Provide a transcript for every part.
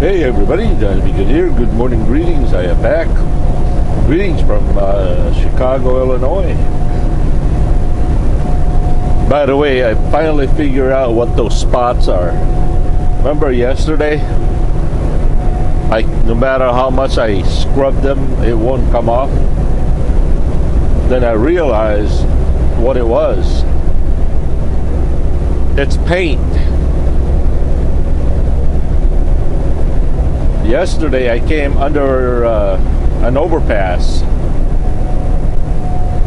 Hey everybody, Good here. Good morning, greetings. I am back. Greetings from uh, Chicago, Illinois. By the way, I finally figured out what those spots are. Remember yesterday? I no matter how much I scrubbed them, it won't come off. Then I realized what it was. It's paint. Yesterday I came under uh, an overpass.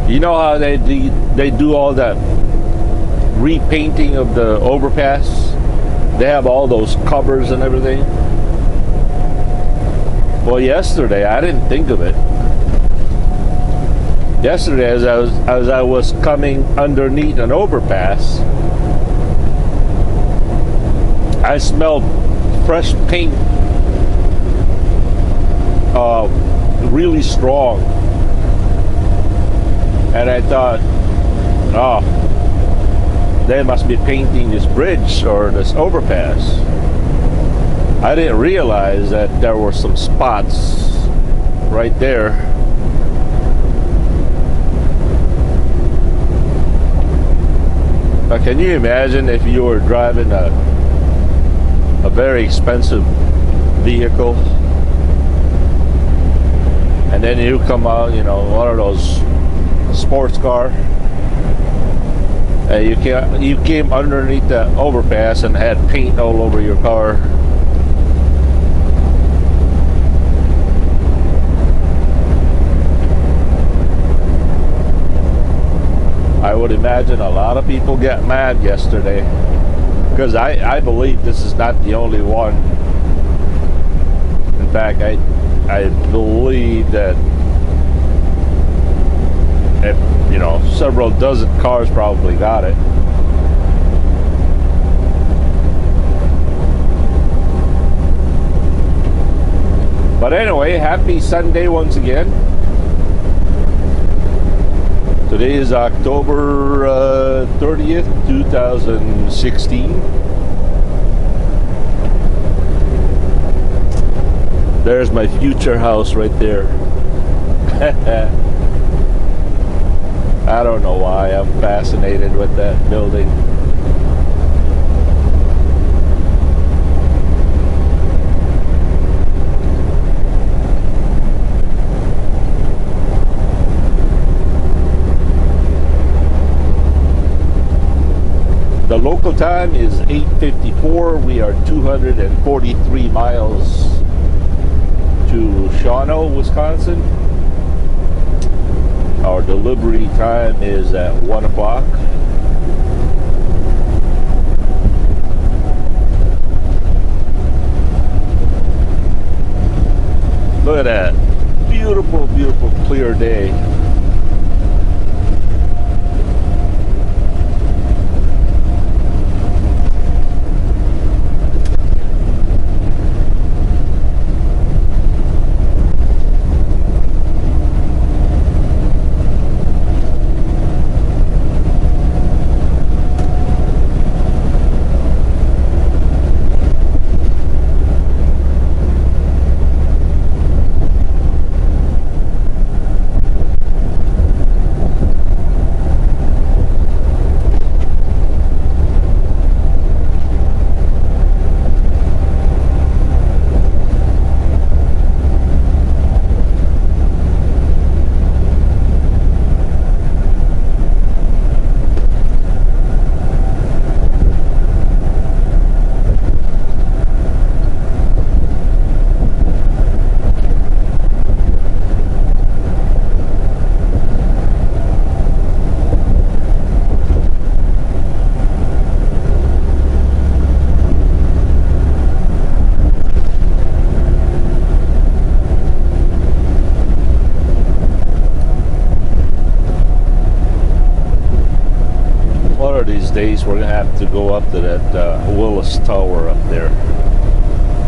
You know how they do, they do all that repainting of the overpass? They have all those covers and everything. Well, yesterday I didn't think of it. Yesterday, as I was as I was coming underneath an overpass, I smelled fresh paint uh, really strong. And I thought, oh, they must be painting this bridge or this overpass. I didn't realize that there were some spots right there. Now, can you imagine if you were driving a a very expensive vehicle and then you come out, you know, one of those sports car. and you came, you came underneath the overpass and had paint all over your car. I would imagine a lot of people get mad yesterday because I, I believe this is not the only one. In fact, I I believe that if, you know, several dozen cars probably got it. But anyway, happy Sunday once again. Today is October uh, 30th, 2016. There's my future house right there. I don't know why I'm fascinated with that building. The local time is 8.54. We are 243 miles to Shawano, Wisconsin. Our delivery time is at 1 o'clock. Look at that. Beautiful, beautiful, clear day. Days we're gonna have to go up to that uh, Willis Tower up there,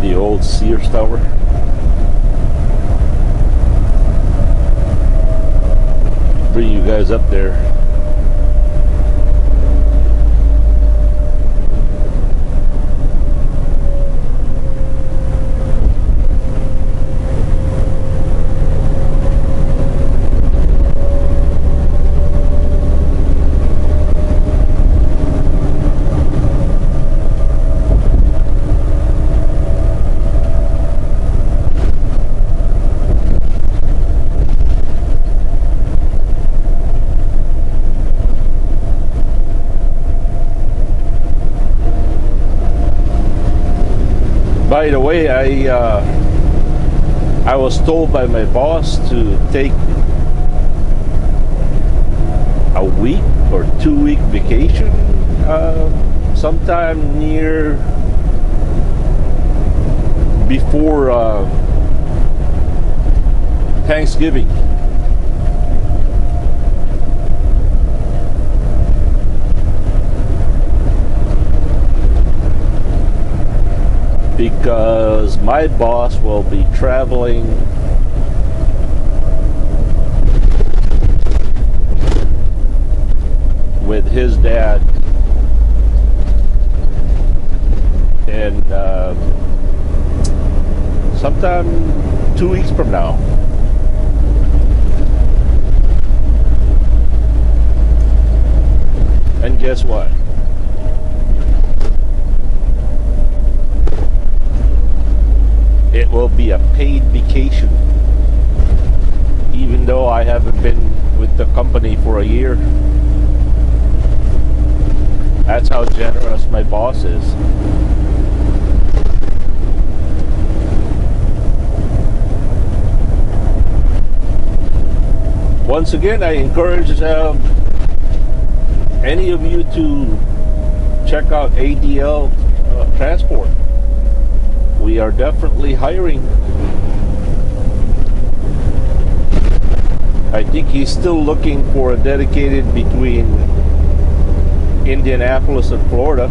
the old Sears Tower. Bring you guys up there. by the way, I uh, I was told by my boss to take a week or two week vacation uh, sometime near before uh, Thanksgiving. Because my boss will be traveling with his dad and uh, sometime two weeks from now. And guess what? It will be a paid vacation. Even though I haven't been with the company for a year. That's how generous my boss is. Once again, I encourage uh, any of you to check out ADL uh, Transport. We are definitely hiring. I think he's still looking for a dedicated between Indianapolis and Florida.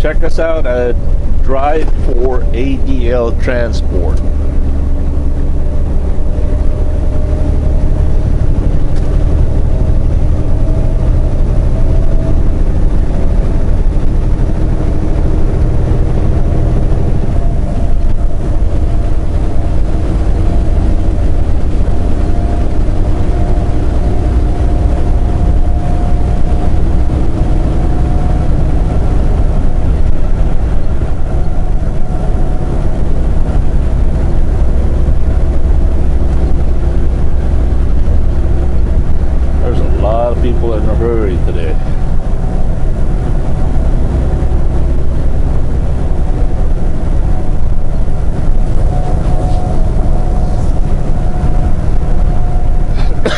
Check us out at Drive for ADL Transport.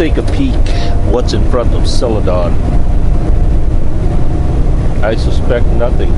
take a peek what's in front of Celadon. I suspect nothing.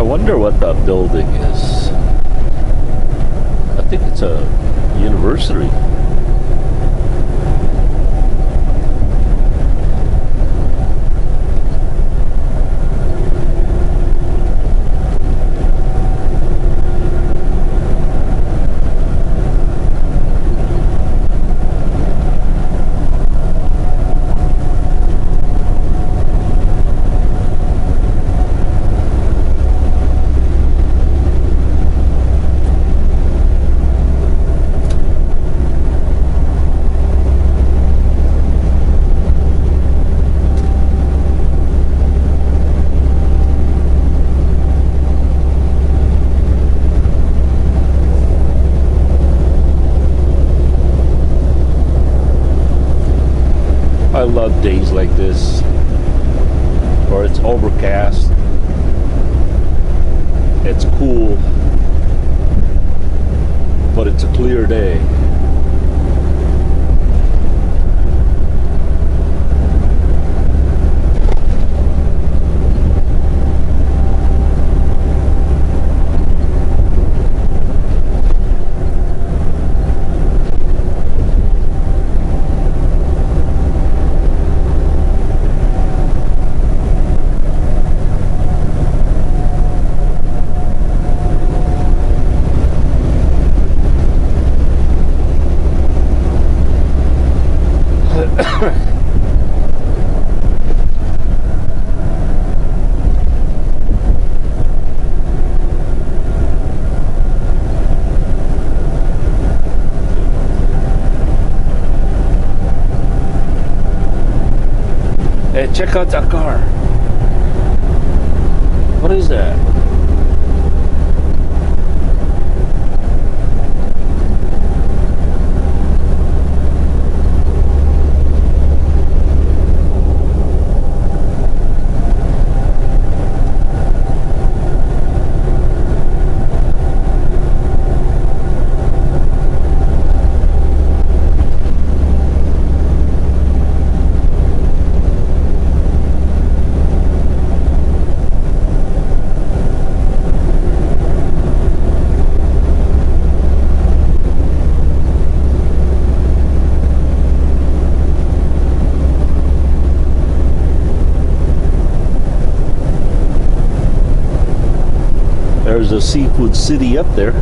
I wonder what that building is. I think it's a university. I love days like this or it's overcast. It's cool, but it's a clear day. Hey, check out that car. What is that? There's a seafood city up there.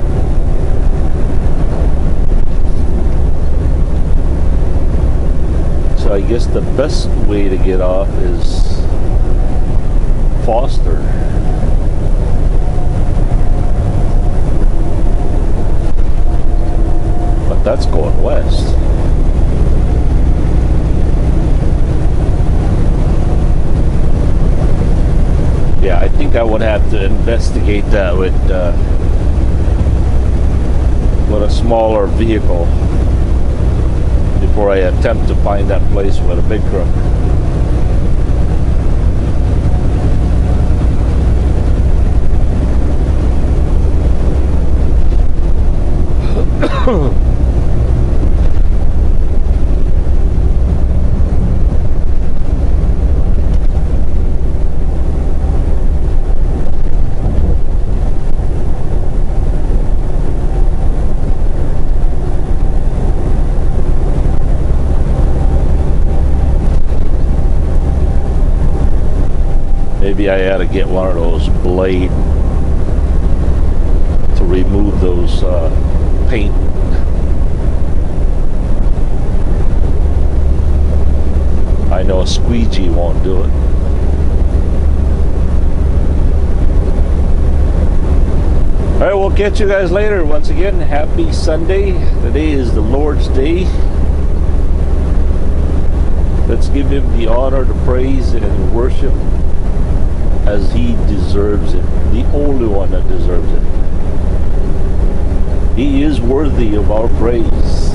So I guess the best way to get off is Foster. But that's going west. Yeah, I think I would have to investigate that with uh, with a smaller vehicle before I attempt to find that place with a big truck. To get one of those blade to remove those uh, paint. I know a squeegee won't do it. All right, we'll catch you guys later. Once again, happy Sunday. Today is the Lord's Day. Let's give him the honor, the praise, and worship as he deserves it. The only one that deserves it. He is worthy of our praise.